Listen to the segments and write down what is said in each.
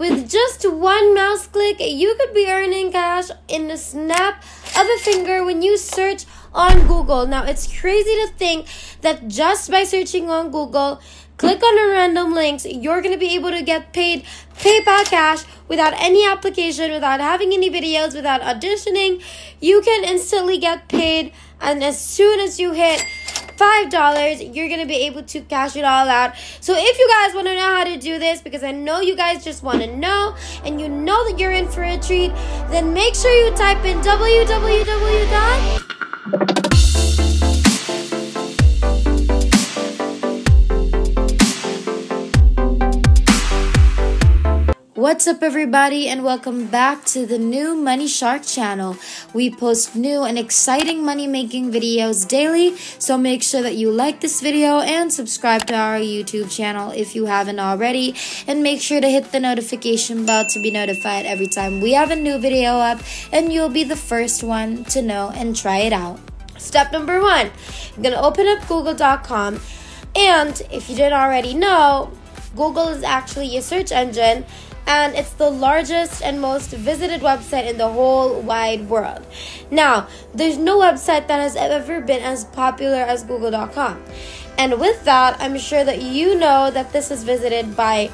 With just one mouse click, you could be earning cash in the snap of a finger when you search on Google. Now, it's crazy to think that just by searching on Google, click on a random links, you're going to be able to get paid PayPal cash without any application, without having any videos, without auditioning. You can instantly get paid and as soon as you hit $5, you're going to be able to cash it all out. So if you guys want to know how to do this, because I know you guys just want to know and you know that you're in for a treat, then make sure you type in www. What's up, everybody, and welcome back to the new Money Shark channel. We post new and exciting money making videos daily, so make sure that you like this video and subscribe to our YouTube channel if you haven't already. And make sure to hit the notification bell to be notified every time we have a new video up, and you'll be the first one to know and try it out. Step number one you're gonna open up google.com, and if you didn't already know, Google is actually a search engine and it's the largest and most visited website in the whole wide world. Now, there's no website that has ever been as popular as Google.com. And with that, I'm sure that you know that this is visited by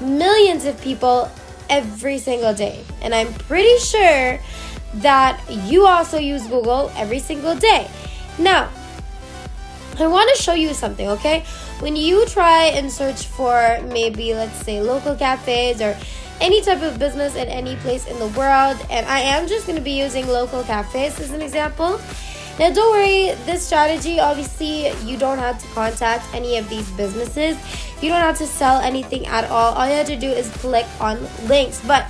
millions of people every single day. And I'm pretty sure that you also use Google every single day. Now, I want to show you something, okay? When you try and search for maybe, let's say, local cafes or any type of business in any place in the world, and I am just going to be using local cafes as an example. Now, don't worry, this strategy obviously you don't have to contact any of these businesses, you don't have to sell anything at all. All you have to do is click on links. But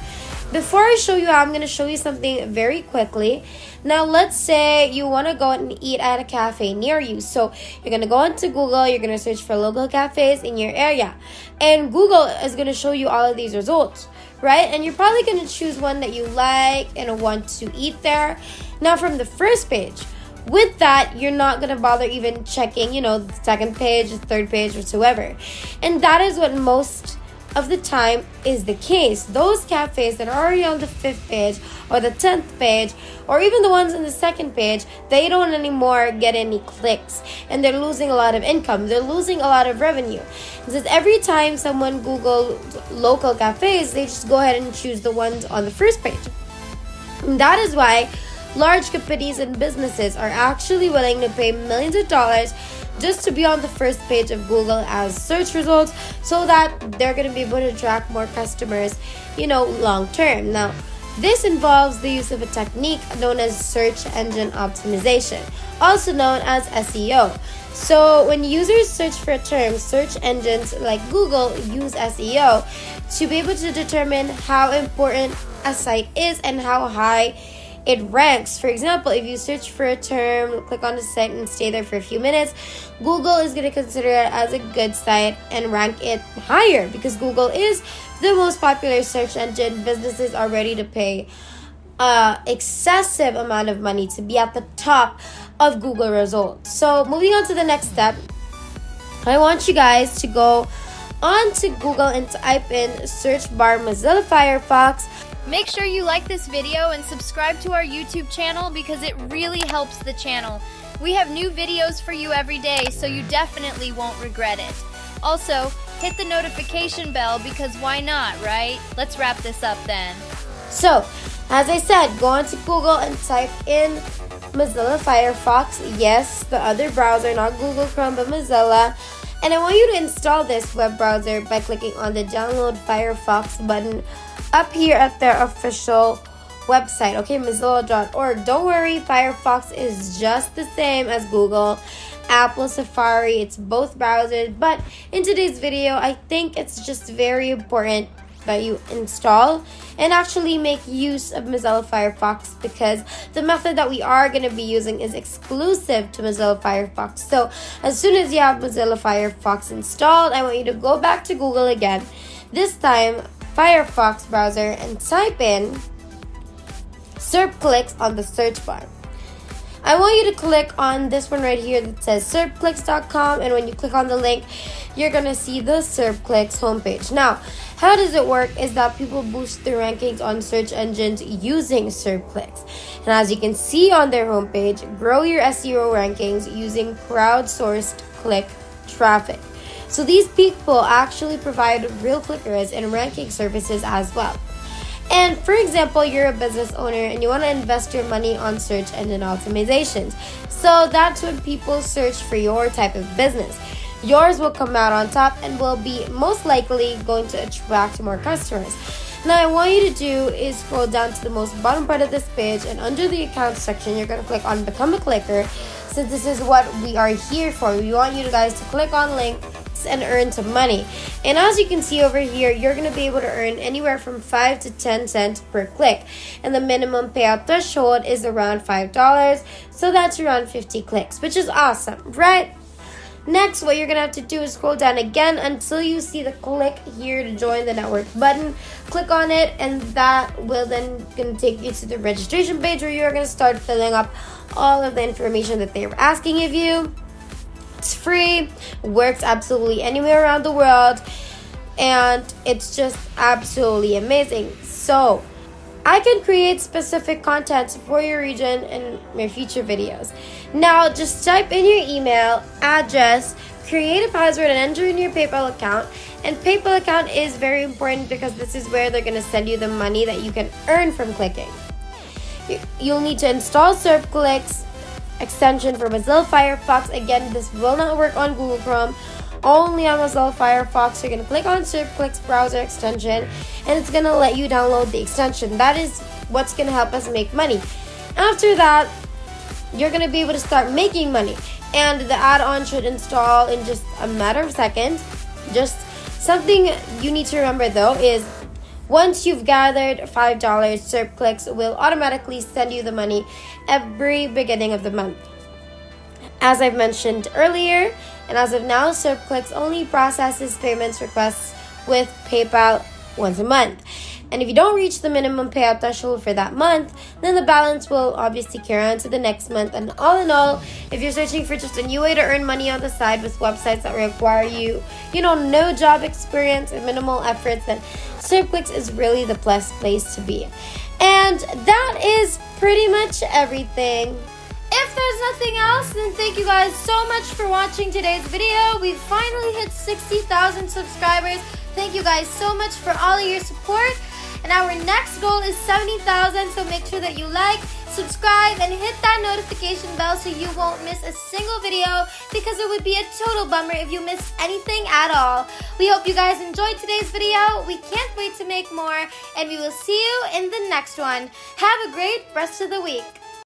before I show you I'm going to show you something very quickly. Now, let's say you want to go and eat at a cafe near you. So, you're going to go into Google, you're going to search for local cafes in your area. And Google is going to show you all of these results, right? And you're probably going to choose one that you like and want to eat there. Now, from the first page, with that, you're not gonna bother even checking, you know, the second page, the third page, whatsoever. And that is what most of the time is the case. Those cafes that are already on the fifth page or the tenth page, or even the ones on the second page, they don't anymore get any clicks and they're losing a lot of income. They're losing a lot of revenue. Because every time someone Google local cafes, they just go ahead and choose the ones on the first page. And that is why large companies and businesses are actually willing to pay millions of dollars just to be on the first page of Google as search results so that they're going to be able to attract more customers, you know, long term. Now, this involves the use of a technique known as search engine optimization, also known as SEO. So, when users search for a term, search engines like Google use SEO to be able to determine how important a site is and how high it ranks. For example, if you search for a term, click on the site and stay there for a few minutes, Google is going to consider it as a good site and rank it higher because Google is the most popular search engine. Businesses are ready to pay uh, excessive amount of money to be at the top of Google results. So, moving on to the next step, I want you guys to go onto Google and type in search bar Mozilla Firefox Make sure you like this video and subscribe to our YouTube channel because it really helps the channel. We have new videos for you every day, so you definitely won't regret it. Also, hit the notification bell because why not, right? Let's wrap this up then. So, as I said, go onto Google and type in Mozilla Firefox. Yes, the other browser, not Google Chrome, but Mozilla. And I want you to install this web browser by clicking on the download Firefox button up here at their official website, okay, Mozilla.org. Don't worry, Firefox is just the same as Google, Apple, Safari, it's both browsers. But in today's video, I think it's just very important that you install and actually make use of Mozilla Firefox because the method that we are going to be using is exclusive to Mozilla Firefox. So, as soon as you have Mozilla Firefox installed, I want you to go back to Google again. This time, Firefox browser and type in SERPclicks on the search bar. I want you to click on this one right here that says SERPclicks.com, and when you click on the link, you're gonna see the SERPclicks homepage. Now, How does it work is that people boost their rankings on search engines using SERPclicks. And as you can see on their homepage, grow your SEO rankings using crowdsourced click traffic. So these people actually provide real clickers and ranking services as well. And for example, you're a business owner and you want to invest your money on search engine optimizations. So that's when people search for your type of business. Yours will come out on top and will be most likely going to attract more customers. Now, I want you to do is scroll down to the most bottom part of this page and under the account section, you're going to click on Become a Clicker since this is what we are here for. We want you guys to click on link and earn some money. And as you can see over here, you're going to be able to earn anywhere from 5 to 10 cents per click. And the minimum payout threshold is around $5. So that's around 50 clicks, which is awesome, right? Next, what you're gonna have to do is scroll down again until you see the click here to join the network button. Click on it, and that will then gonna take you to the registration page where you're gonna start filling up all of the information that they were asking of you. It's free, works absolutely anywhere around the world, and it's just absolutely amazing. So, I can create specific content for your region in my future videos. Now, just type in your email, address, create a password, and enter in your PayPal account. And PayPal account is very important because this is where they're going to send you the money that you can earn from clicking. You'll need to install SERPclicks, extension for Mozilla Firefox. Again, this will not work on Google Chrome, only on Mozilla Firefox. You're to click on SERPclicks browser extension and it's to let you download the extension. That is what's to help us make money. After that, you're to be able to start making money. And the add on should install in just a matter of seconds. Just something you need to remember though is once you've gathered $5, SERPclicks will automatically send you the money every beginning of the month. As I've mentioned earlier, and as of now, SERPclicks only processes payments requests with PayPal once a month. And if you don't reach the minimum payout threshold for that month, then the balance will obviously carry on to the next month. And all in all, if you're searching for just a new way to earn money on the side with websites that require you, you know, no job experience and minimal efforts, then SERPclicks is really the best place to be. And that is pretty much everything. If there's nothing else, then thank you guys so much for watching today's video. We've finally hit 60,000 subscribers. Thank you guys so much for all of your support. And our next goal is 70,000, so make sure that you like, subscribe, and hit that notification bell so you won't miss a single video because it would be a total bummer if you missed anything at all. We hope you guys enjoyed today's video. We can't wait to make more, and we will see you in the next one. Have a great rest of the week.